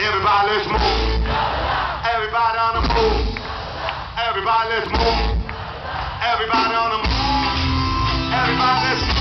Everybody, let's move. Everybody on the move. Everybody, let's move. Everybody on the move. Everybody, let's move.